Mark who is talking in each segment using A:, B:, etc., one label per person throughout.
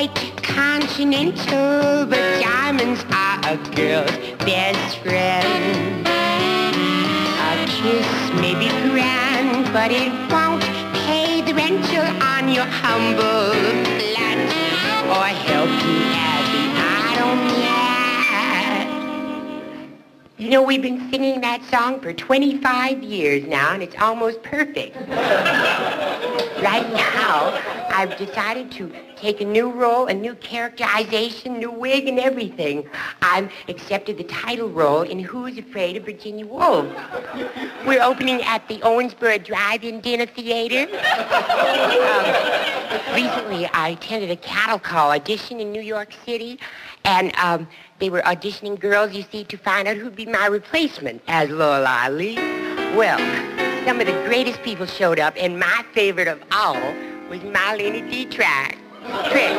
A: quite continental, but diamonds are a girl's best friend. A kiss may be grand, but it won't pay the rental on your humble flat or help you at the automat. You know, we've been singing that song for 25 years now, and it's almost perfect. right now, I've decided to take a new role, a new characterization, new wig and everything. I've accepted the title role in Who's Afraid of Virginia Woolf. We're opening at the Owensboro Drive-In Dinner Theater. Um, recently, I attended a cattle call audition in New York City, and um, they were auditioning girls, you see, to find out who'd be my replacement as Lorelei Lee. Well, some of the greatest people showed up, and my favorite of all was Marlene Dietrich. Trick.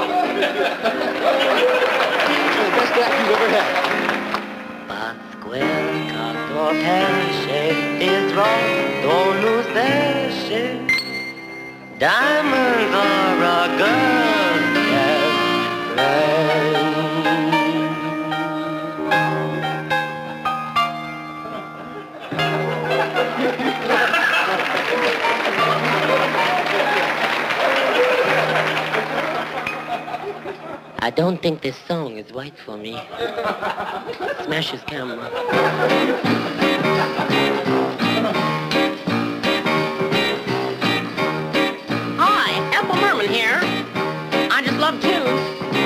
B: Best act you've ever had.
C: Pascual Cato Pesce is wrong, don't lose their shit. Diamonds are a girl's I don't think this song is right for me. Smash his camera.
D: Hi, Ethel Merman here. I just love tunes.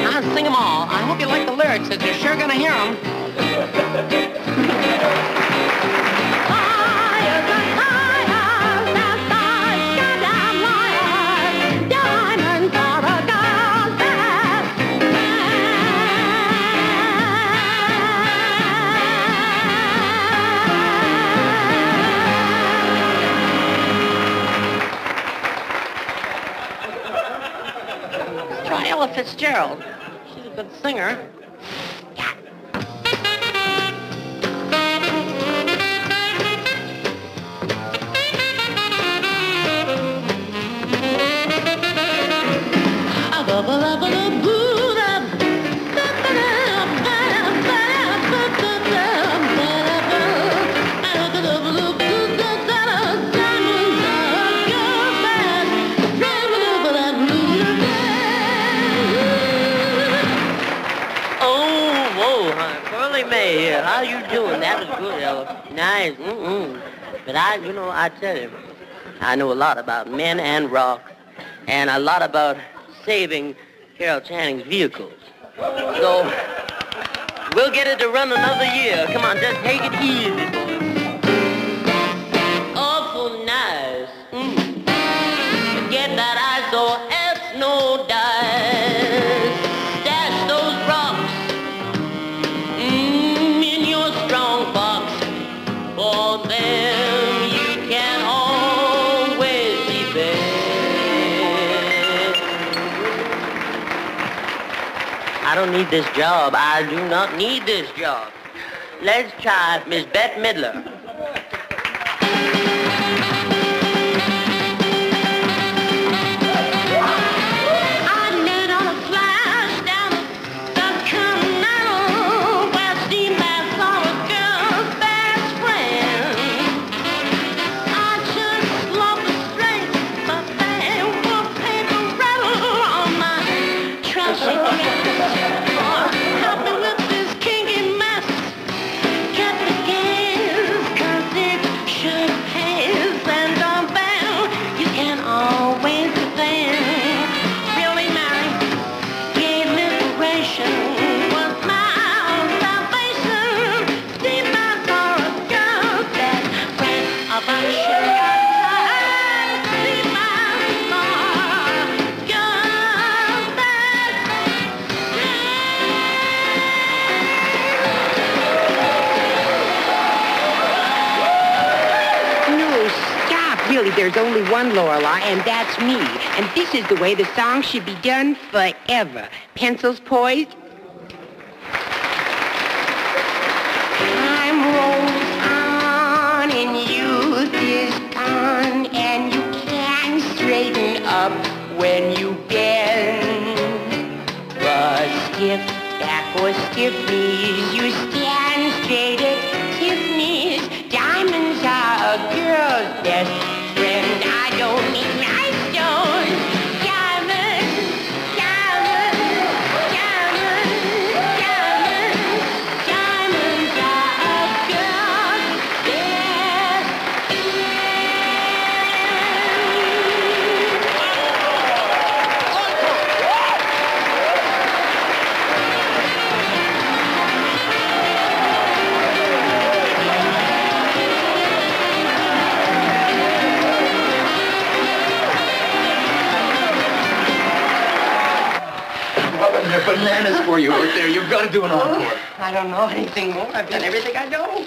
D: I sing them all. I hope you like the lyrics, as you're sure gonna hear them. Try Ella Fitzgerald. She's a good singer.
C: Doing? That was good, Ella. Nice. Mm-mm. But I, you know, I tell you, I know a lot about men and rock, and a lot about saving Carol Channing's vehicles. So, we'll get it to run another year. Come on, just take it easy, I don't need this job. I do not need this job. Let's try Miss Bette Midler.
A: really there's only one Lorelei, and that's me. And this is the way the song should be done forever. Pencils poised. Time rolls on and youth is gone, and you can straighten up when you bend.
E: But stiff back or stiff
A: knees, you bananas for you out there. You've got to do an encore.
F: I don't know anything more. I've done everything I know.